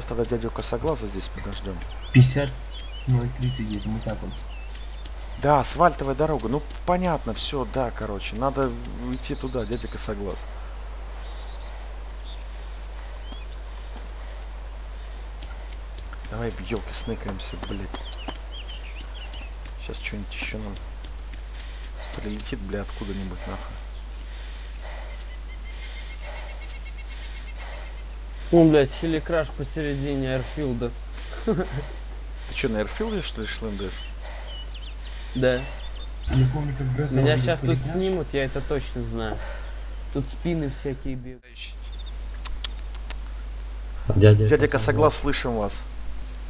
Сейчас тогда дядю Косоглаза здесь подождем. 50 030 едем, вот так вот. Да, асфальтовая дорога. Ну, понятно, все, да, короче. Надо идти туда, дядя Косоглаз. Давай в елке сныкаемся, блядь. Сейчас что-нибудь еще нам прилетит, бля, откуда-нибудь нахуй. Ну, блядь, хиликраш посередине Эрфилда. Ты что, на Эрфилде, что ли, шлындаешь? Да. Меня сейчас тут снимут, я это точно знаю. Тут спины всякие бегают. Дядя, Дядя Косоглаз, слышим вас.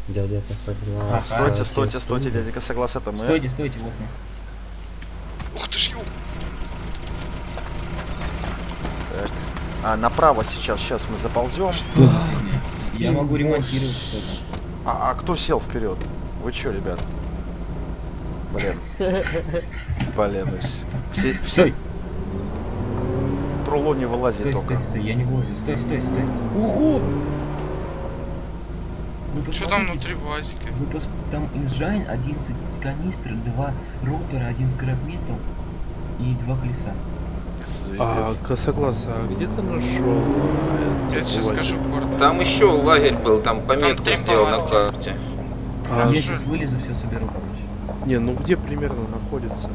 Дядя Косоглаз. Стойте, стойте, стойте, дядя Косоглаз, это мы. Стойте, стойте, вот мы. Ух ты ж, ё... А, направо сейчас, сейчас мы заползем. Я могу ремонтировать что-то. А, а кто сел вперед? Вы чё, ребят? Блин. Блин, ну все, все труло не вылазит Стой, только. стой, стой, я не вылазю. Стой, стой, стой. Ого! Что там внутри УАЗика? Вы пос... Там инжайн, 11 канистр, 2 ротора, 1 скрабметал и 2 колеса. А. Косоглаз, а где ты нашел? Я сейчас скажу город. Там еще лагерь был, там пометку сделал на карте. А, я сейчас вылезу, все соберу, короче. не, ну где примерно находится?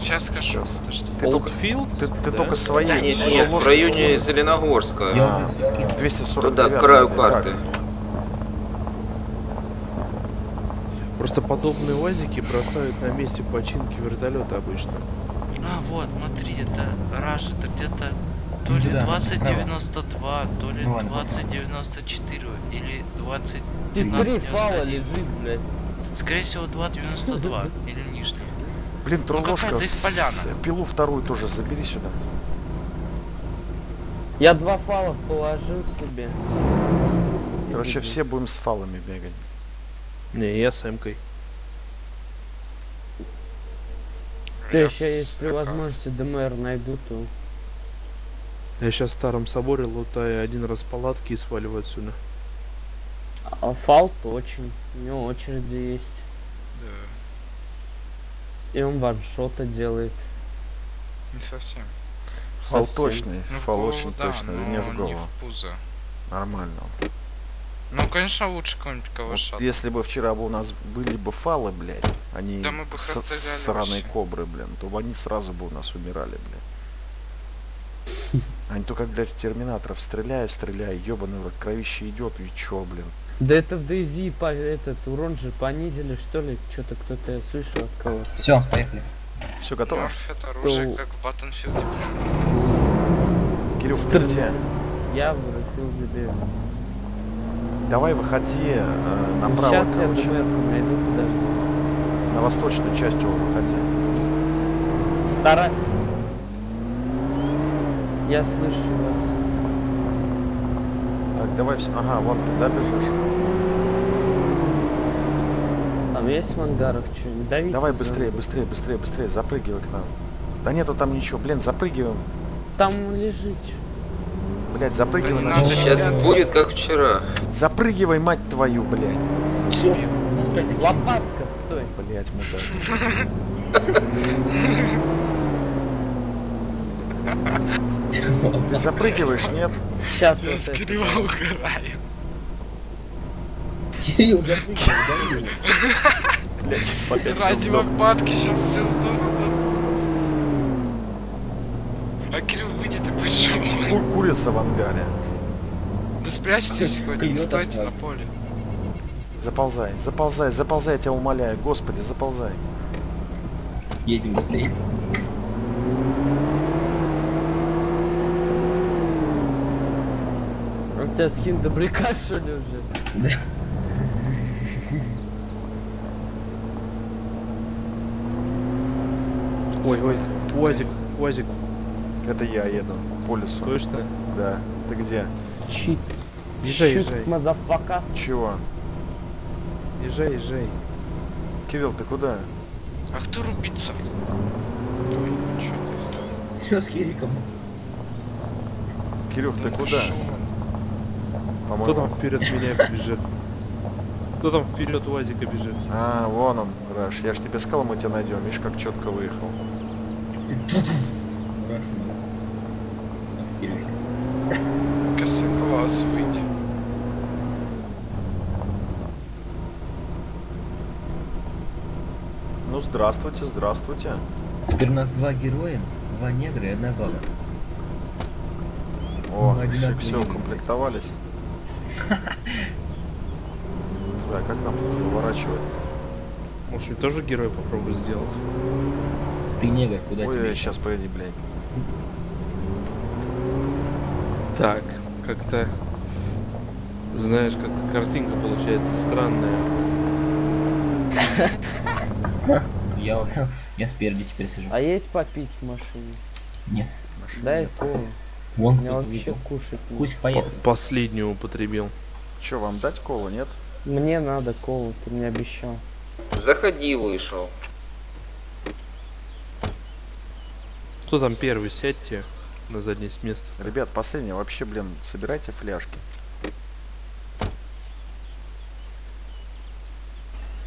Сейчас скажу, Сейчас. подожди. Ты только, Олдфилд? ты, ты да? только свои Да нет, нет, в районе. Зеленогорска. Я уже все скинул. 249 Туда, к краю карты. Просто подобные УАЗики бросают на месте починки вертолета обычно. А, вот, смотри, это Раш, это где-то то ли Туда, 2092, то ли Ну ладно, 2094 или 20... Ты 15, три фала 91. лежит, блядь. Скорее всего 292 или нижний. Блин, с- поляна. пилу вторую тоже забери сюда. Я два фалов положил себе. Короче, все будем с фалами бегать. Не, я с Эмкой. Ты Я еще есть при возможности ДМР найду, то... Я сейчас в старом соборе лутаю один раз палатки и сваливаю отсюда. А фал точно. У него очереди есть. Да, И он ваншота делает. не совсем. Фал Совсем. точный, Ну, фал очень да, точный, не в не голову. в пузо. Нормально. Ну, конечно, лучше какого-нибудь Вот калаша. если бы вчера бы у нас были бы фалы, блядь, они Да мы бы сраные вообще. кобры, блин, то бы они сразу бы у нас умирали, блин. Они только, блядь, в терминаторов стреляют, стреляют, ебаный в рот, кровище идет, и чё, блин. Да это в DayZ по, этот урон же понизили, что ли? Что-то кто-то слышал от кого-то. Все, поехали. Все готово? Морф это оружие, То- как в Battlefield. ты Стреляй. где? Я в бегаю. Давай выходи э, направо, Сейчас я короче. ДМР найду, подожди. На восточную часть его выходи. Стараюсь. Я слышу вас. Так, давай все. Ага, вон ты, да, бежишь? Там есть в ангарах что-нибудь? Давите Давай быстрее, быстрее, быстрее, быстрее, запрыгивай к нам. Да нету там ничего, блин, запрыгиваем. Там лежит. чё. Блять, запрыгивай Да на надо, Сейчас ребята. будет как вчера. Запрыгивай, мать твою, блядь. Все. Лопатка, стой. Блять, мудак. Ты запрыгиваешь, нет? Сейчас Я с. Кирилла угораю. Кирилл, запрыгивай, Блять, сейчас опять Ради лопатки сейчас все сдохнут. А Кирилл, выйди ты будешь живой. Ку- Курица в ангаре. Да спрячьтесь хоть, не стойте на поле. Заползай, заползай, заползай, я тебя умоляю. Господи, заползай. Едем быстрее. У тебя скин добряка, что ли, уже? Ой, ой, УАЗик, УАЗик, Это я еду по лесу. точно? Да. Ты где? Чит. Езжай, Щит, езжай. мазафака. Чего? Езжай, езжай. Кирилл, ты куда? А кто рубится? Ой, чё ты сделал? Что с Кириком? Кирюх, ты Да куда? Кто там вперед меня бежит? Кто там вперед УАЗика бежит? А, вон он, Раш. Я ж тебе сказал, мы тебя найдем. Видишь, как четко выехал. Косоглаз выйди. Ну, здравствуйте, здравствуйте. Теперь у нас два героя, два негра и одна баба. О, Ну, все, все, укомплектовались. Так, как нам тут выворачивать? Может, мне тоже герой попробую сделать? Ты негр, куда тебе? Ой, сейчас погоди, блядь. Так, как-то... Знаешь, как-то картинка получается странная. Я, я спереди теперь сижу. А есть попить в машине? Нет. Дай колу. Вон Меня кто-то вообще видел. кушать не. Пусть По- поедет. Последнюю употребил. Че, вам дать колу, нет? Мне надо колу, ты мне обещал. Заходи, вышел. Кто там первый? Сядьте на заднее место. Ребят, последнее. Вообще, блин, собирайте фляжки.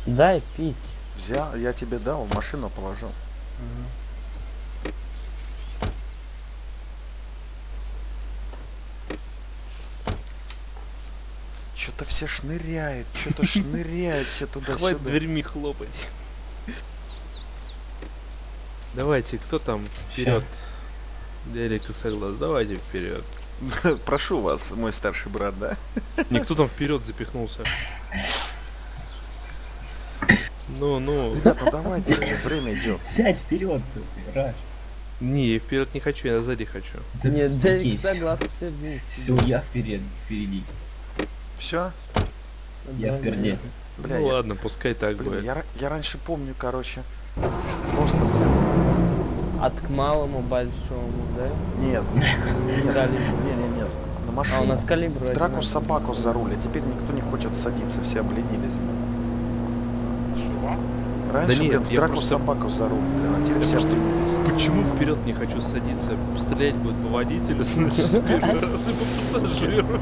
Дай пить. Взял, я тебе дал, в машину положил. Что-то все шныряют, что-то шныряют все Хватит туда-сюда. дверьми хлопать. Давайте, кто там вперед? Дядя Косоглаз, давайте вперед. Прошу вас, мой старший брат, да? Никто там вперед запихнулся. Ну, ну, Ребят, ну давайте, время идет. Сядь вперед, Раш. не, я вперед не хочу, я сзади хочу. Да Нет, дай согласен посередине. Все, я вперед, впереди. Все? Я Да, впереди. Бля, ну я- ладно, пускай так Блин, будет. я, я раньше помню, короче, просто, блин, От к малому большому, да? нет, нет, Калибр. не-не-не, на А у машине. нас калибр В драку собаку за руль, а теперь никто не хочет садиться, все обленились. Чего? Раньше, нет, блин, в драку просто- собаку за руль, блин, а теперь Я все просто-. Почему вперед не хочу садиться? Стрелять будет по водителю, значит, первый раз и по пассажиру.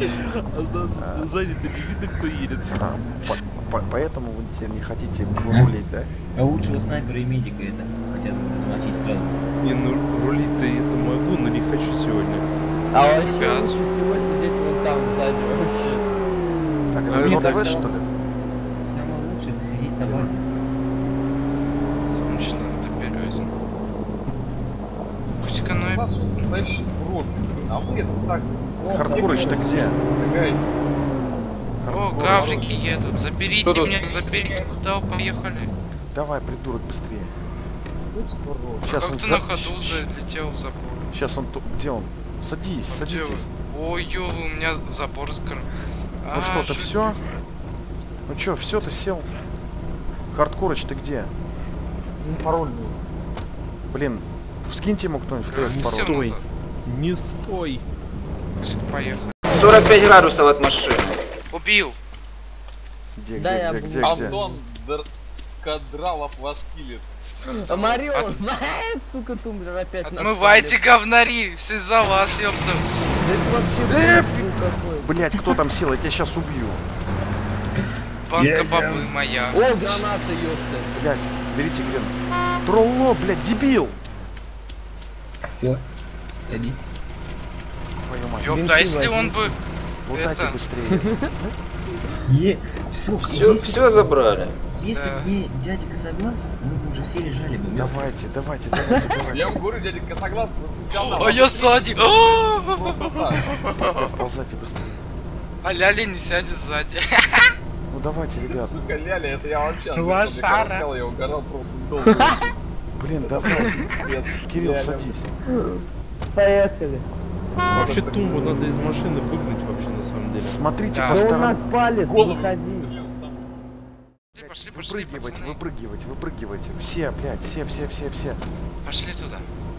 А сда- сзади-то не видно, кто едет. А, по- по- поэтому вы теперь не хотите рулить, да? А лучшего снайпера и медика это хотят замочить сразу. Не, ну рулить-то я это могу, но не хочу сегодня. А вообще лучше всего сидеть вот там сзади вообще. Так, А это само. что ли? Самое лучшее это сидеть на Где? базе. Солнечно это березин. Пусть-ка ну и Хардкурыч, ты где? О, Хардкурыч. гаврики едут. Заберите Кто тут? меня, заберите. Куда вы поехали? Давай, придурок, быстрее. Сейчас как он ты за- на ходу залетел в забор? Сейчас он. Где он? Садись, А садитесь. Ой, ё, у меня забор скоро. Ну что, ты все? Ну чё, все, ты сел? Хардкорыч, ты где? Блин, скиньте ему кто-нибудь в ТС пароль. сел Стой. назад. Не стой. Поехали. 45 градусов от машины. Убил. Где, Да, я где, где, где, где? Антон Др- Кадралов ваш киллер. А Марион, сука, тумблер опять Отмывайте говнари. Все за вас, ёпта. Да это вообще Э. Блять, кто там сел? Я тебя сейчас убью. Банка бабы моя. О, граната, ёпта. Блять, берите Глен. Тролло, блядь, дебил! Все. Садись. Твою мать. Ёпта, а если он бы... Вот это- быстрее. Е, все, Все, все забрали. Если бы не дядя Косоглаз, мы бы уже все лежали бы. Давайте, давайте, давайте, Я давайте. вам говорю, дядя Косоглаз, профессионал. А я сзади. А! Вползайте быстрее. А Ляля не сядет сзади. Ну давайте, ребят. Сука, ляля, это я вообще... Рассказал, Я угорал просто долго. Блин, давай. Кирилл, садись. Поехали. Вообще тумбу надо из машины выгнать вообще на самом деле. Смотрите Да. по Да он сторонам. нас палит, Голову выходи. Пошли, пошли, Выпрыгивайте, пацаны. выпрыгивайте, выпрыгивайте. Все, блядь, все, все, все, все. Пошли туда.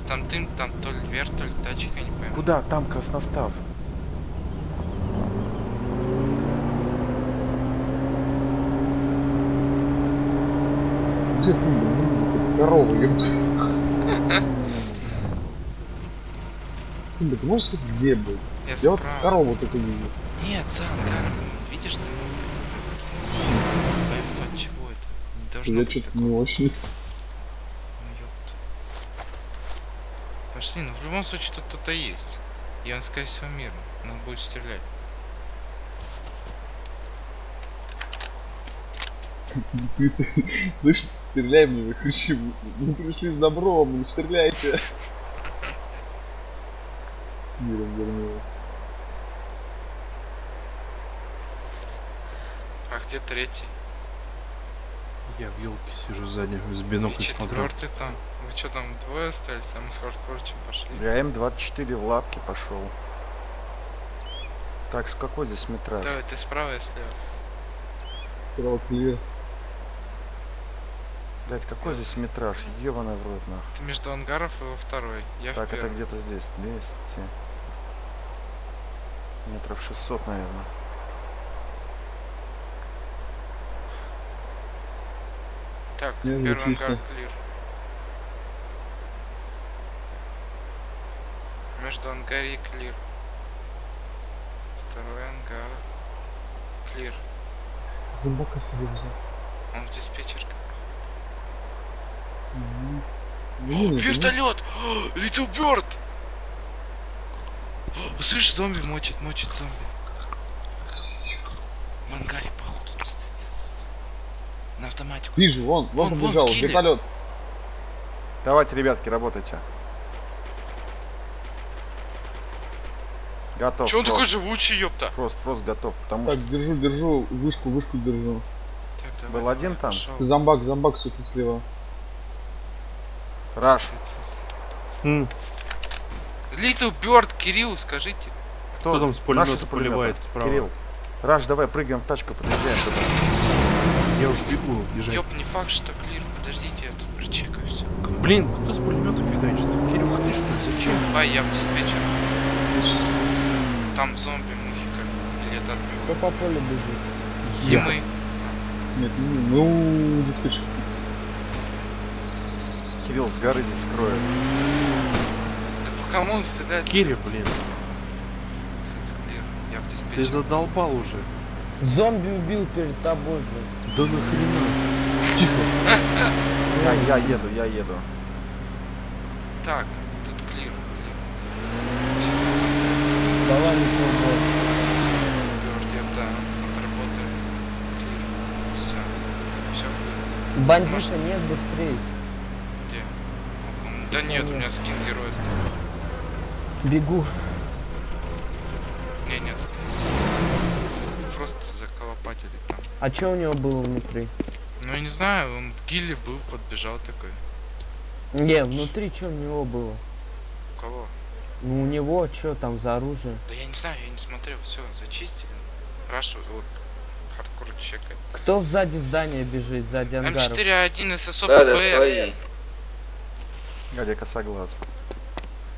Там дым, там то ли вверх, то ли тачка, не пойму. Куда? Там красностав. Корова, ёпта. Ты можешь сказать, где был? Я Я вот корову только вижу. Нет, ангаром. Видишь ты? Не пойму, от чего это. Не должно Я быть что-то не очень. Ну, ёпта. Пошли, ну в любом случае тут кто-то есть. И он, скорее всего, мирно. Он будет стрелять. Ты слышишь, стреляй мне, вы пришли с добром, не стреляйте. Миром вернули. А где третий? Я в елке сижу сзади, с бинокля И смотрю. четвертый там. Вы что там двое остались, а мы с хардкорчем пошли? Я М24 в лапки пошел. Так, с какой здесь метраж? Давай, ты справа, я слева. Сказал клеер. Блять, какой здесь метраж? Ебаный в рот нахуй. Ты между ангаров и во второй. Я Так, в это где-то здесь, 200. Метров 600, наверное. Так, Я первый ангар клир. Между ангаре и клир. Второй ангар. Клир. Зомбака себе взял. Он в Ну, это Вертолет! Литл Бёрд! Слышь, зомби мочит, мочит зомби. В ангаре, походу. На автоматику. Вижу, вон, вон Вон, там вон, вертолет. Давайте, ребятки, работайте. Готов. Че он Фрост. такой живучий, ёпта? Фрост, Фрост готов. Потому Так, что держу, держу, вышку, вышку держу. Так, давай, Был давай, один там? пошёл. Зомбак, зомбак, сука, слева. Раш. Little Bird, Кирилл, скажите. Кто там с пулемета поливает справа? Кирилл. Раш, давай прыгаем в тачку, подъезжаем туда. Я уже бегу, езжай. Ёп, не факт, что клир. Подождите, я тут причекаюсь. Блин, кто с пулемета фигачит? Кирюха, ты что? Зачем? Давай, я в диспетчер. Там зомби, мухи как. От Кто по полю бежит? И Я. мы. Нет, ну, ну, диспетчер. Кирилл с горы здесь кроет. Кому он стреляет? Киря, блин, ты задолбал уже. Зомби убил перед тобой, блин. Да нахрена? Я, я еду, я еду. Так, тут клир. Давай не да, отработаем. Клир. Все. Все клир. Бандита нет, быстрей. Где? Да нет, у меня скин героя. Бегу. Не, нет. Просто заколопатили там. А что у него было внутри? Ну, я не знаю, он в гилле был, подбежал такой. Не, внутри что у него было? У кого? Ну у него что там за оружие? Да я не знаю, я не смотрел. Все, зачистили. Рашу, вот, хардкор чекает. Кто сзади здания бежит, сзади ангаров? М4А1 ССО Да, да, ППС. свои. Гадяка согласен.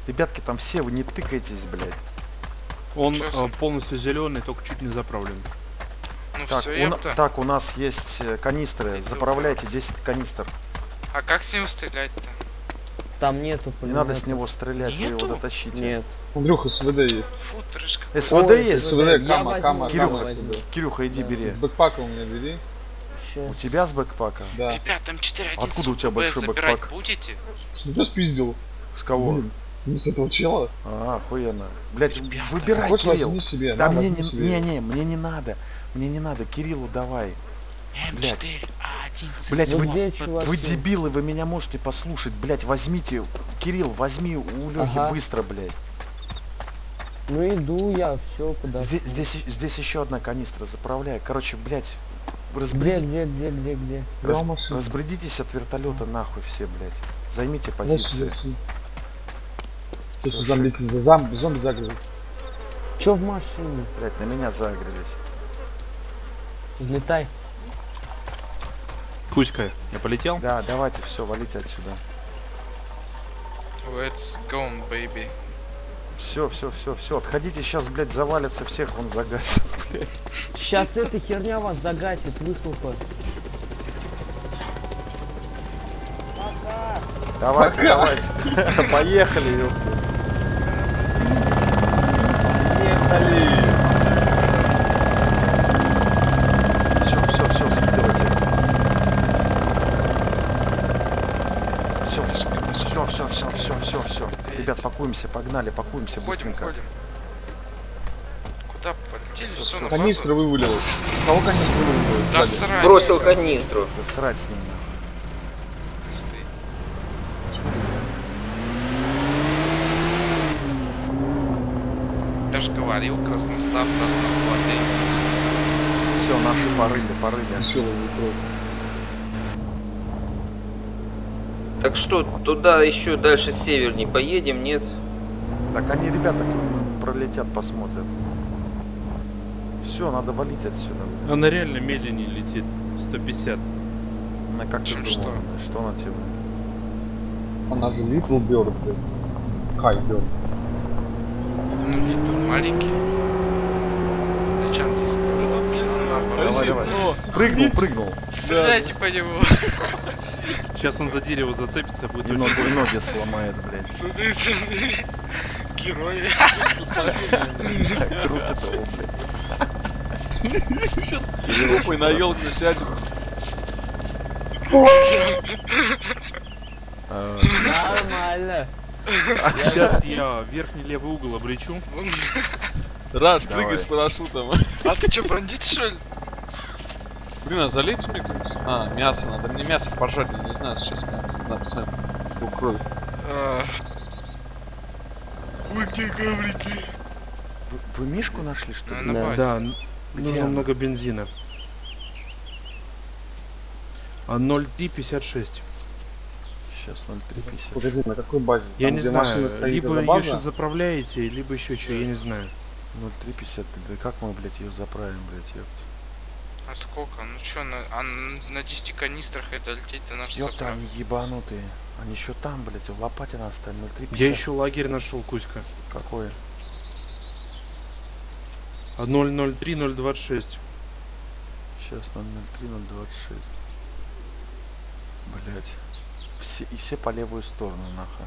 Ребятки, там все, вы не тыкайтесь, блядь. Он э, полностью зеленый, только чуть не заправлен. Ну Так, все, у, так, у нас есть э, канистры. Иди Заправляйте 10 канистр. А как с него стрелять-то? Там нету Не надо пулемета. с него стрелять, вы его Нету? дотащите. Нет. Андрюха, СВД есть. Фу, трешка. СВД Ой, есть? СВД, кама, кама, Кирюха. Кирюха, иди Да. бери. С бэкпака у меня бери. Щас. У тебя с бэкпака? Да. Ребят, там 4-1 Откуда у тебя большой бэкпак? будете? Что спиздил? С кого? Блин, Ну, с этого чела. А, охуенно. Блять, Ребята, выбирай, Хочешь, Кирилл. возьми себе. Да мне не, себе. не, не, мне не надо. Мне не надо. Кириллу давай. Блядь. М4А1 Блядь, Ну вы, где, вы дебилы, вы меня можете послушать. Блять, возьмите. Кирилл, возьми у Лехи Ага. быстро, блядь. Ну иду я, все, куда. Здесь, здесь, здесь еще одна канистра, заправляй. Короче, блядь, Где, разбреди- где, где, где, где? раз- Да, машина. разбредитесь от вертолета нахуй все, блядь. Займите позиции. сюда. Сейчас Всё, зомби, за зом- зомби загрузят. Че в машине? Блять, на меня загрелись. Взлетай. Кузька, я полетел? Да, давайте, все, валите отсюда. Let's go, baby. Все, все, все, все. Отходите, сейчас, блядь, завалится всех, он загасит, блядь. Сейчас эта херня вас загасит, выхлопа. Давайте, давайте. Поехали, ёпта. Поехали! Все, все, все, скидывайте. Все, все, все, все, все, все, все. Ребят, пакуемся, погнали, пакуемся быстренько. Куда полетели? Все, канистру вывалил. Кого канистру вывалил? Да Бросил канистру. Да срать с ним. Нахуй. Даст нам платы. Все, наши порыли, порыли. Ветрок. Так что, туда еще дальше северней поедем, нет? Так они, ребята, тут пролетят, посмотрят. Все, надо валить отсюда. Она реально медленнее летит. 150. На как ты Чем думал, что? на что она тебе? Она же Little Bird, блядь. Кай Bird. Ну, маленький. Причем здесь написано Давай, давай. О, Прыгнул, прыгнул. Стреляйте по нему. сейчас он за дерево зацепится, будет И ноги, ноги сломает, блядь. Смотри, смотри. Герой. Крутит его, блядь. Жопой на елку сядет. А. Сейчас я верхний левый угол обречу. Раш, Давай. прыгай с парашютом. А ты что, бандит, что ли? Блин, а залейте мне кто-нибудь? А, мясо надо. Мне мясо пожарить, я не знаю, сейчас мясо. Надо посмотреть, сколько крови. А. Вы где коврики? вы, Мишку нашли, что ли? Да. Да, Где нужно много бензина. А 0,356. Сейчас 0,350. Подожди, на какой базе? Я Там, не знаю, стоит, либо ее сейчас заправляете, либо еще что, я не знаю. 0,350. Да как мы, блядь, ее заправим, блядь, ёпт. А сколько? Ну что, на, а на 10 канистрах это лететь-то наш Ёпта, заправ. они ебанутые. Они еще там, блядь, в Лопатино оставили 0,350. Я еще лагерь нашел, Кузька. Какое? А 003 026. Сейчас 003, 026. Блять. Все, и все по левую сторону, наха.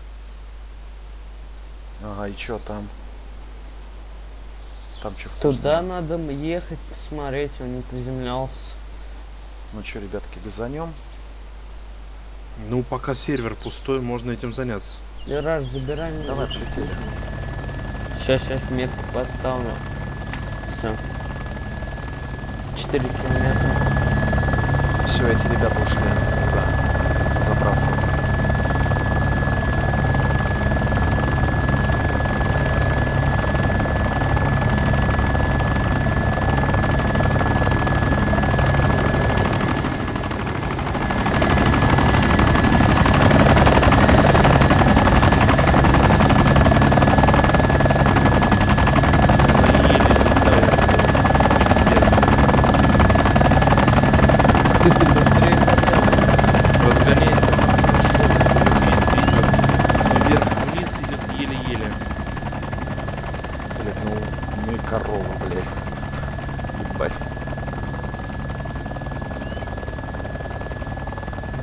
Ага, и чё там? Там чё Туда надо ехать, посмотреть, он не приземлялся. Ну чё, ребятки, газанем? Ну, пока сервер пустой, можно этим заняться. Лераж, забирай меня. Давай, полетели. Сейчас, сейчас метку поставлю. Все. 4 километра. Все, эти ребята ушли. Да. На Заправку. Ты, ты быстрее хотел. Разгоняется хорошо, вверх идет. Но вверх-вниз идет еле-еле. Блять, ну, ну и корова, блядь. Ебать.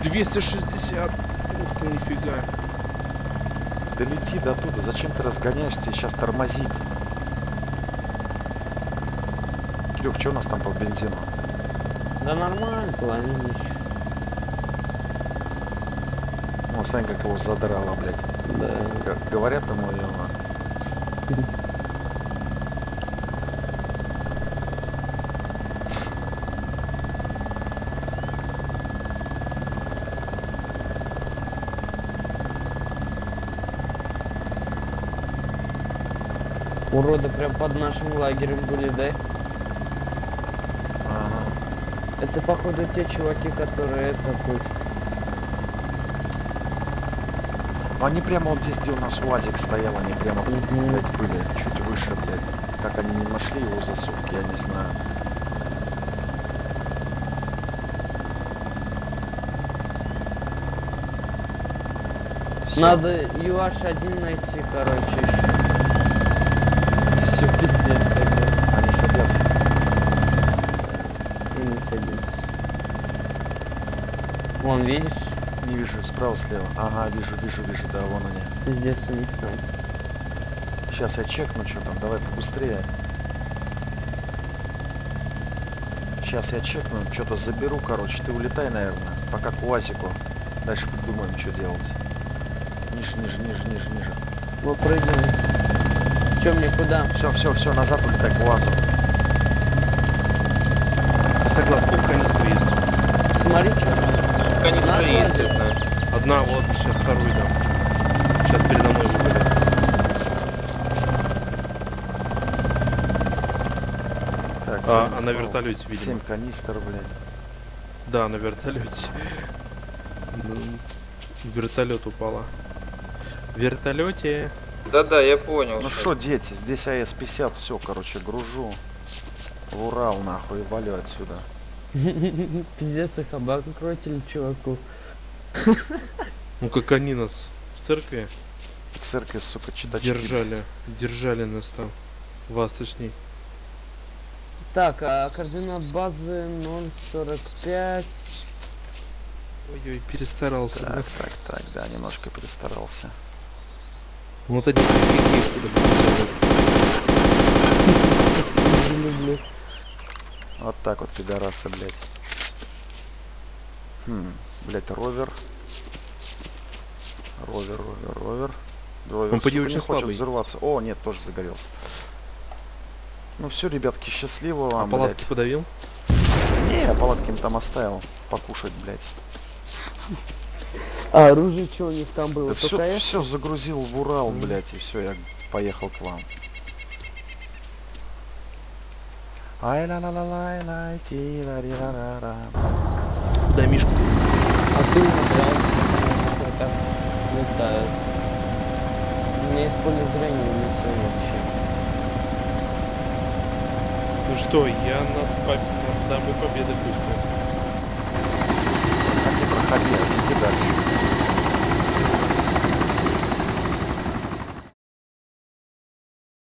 260. Ух ты, нифига. Долети до туда. Зачем ты разгоняешься? Тебе сейчас тормозить. Кирюх, что у нас там по бензину? Да нормально, половина еще. Ну, Сань, как его задрало, блядь. Да. Как говорят ему его. Уроды прям под нашим лагерем были, да? Ага. Это походу те чуваки, которые это пусть. Они прямо вот здесь, где у нас УАЗик стоял, они прямо, Мгм. блядь, были чуть выше, блядь. Как они не нашли его за сутки, я не знаю. Всё. Надо UH1 найти, короче, еще. Вон, видишь? Не вижу, справа, слева. Ага, вижу, вижу, вижу, да, вон они. Пиздец у них там. Сейчас я чекну, что там, давай побыстрее. Сейчас я чекну, что-то заберу, короче. Ты улетай, наверное, пока к УАЗику. Дальше придумаем, что делать. ниже, ниже, ниже, ниже, ниже. Мы прыгнем. Че мне куда? Все, все, все, назад улетай к УАЗу. Я согласен, сколько есть? Смотри, что. Канистра На есть асфальте. одна. Одна, вот, сейчас вторую дам. Сейчас передо мной выпадет. Так, А, а на вертолете, видимо. Семь канистр, блядь. Да, на вертолете. Ну, Вертолет упала. В вертолете. Да-да, я понял. Ну что, дети, здесь АС-50, все, короче, гружу. В Урал, нахуй, валю отсюда. Пиздец, их обанкротили чуваку. Ну как они нас в церкви В церкви, сука, читачки. держали. Держали нас там. Вас точнее. Так, а координат базы 045. Ой-ой, перестарался. Так, так, так, да, немножко перестарался. Вот они прилетели. Люблю. Вот так вот, пидорасы, блядь. Хм, блядь, ровер. Ровер, ровер, ровер. Ровер, Он, поди, очень не хочет слабый. взрываться. О, нет, тоже загорелся. Ну все, ребятки, счастливо А вам, палатки блядь. подавил? Не, палатки им там оставил. Покушать, блядь. А оружие что у них там было? Да все, все загрузил в Урал, блядь, и все, я поехал к вам. ай ла ла ла ла ла ти ла ри ла ра ра Куда Мишка? А ты нажал, так летают. У меня из поля зрения улетел вообще. Ну что, я на поб... над победы пускаю. А ты проходи, а иди дальше.